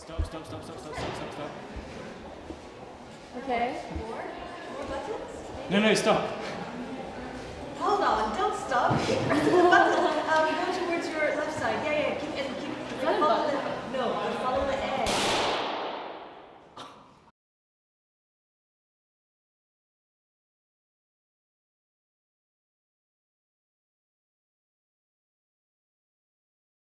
Stop, stop, stop, stop, stop, stop, stop, stop. Okay. More? More buttons? No, no, stop.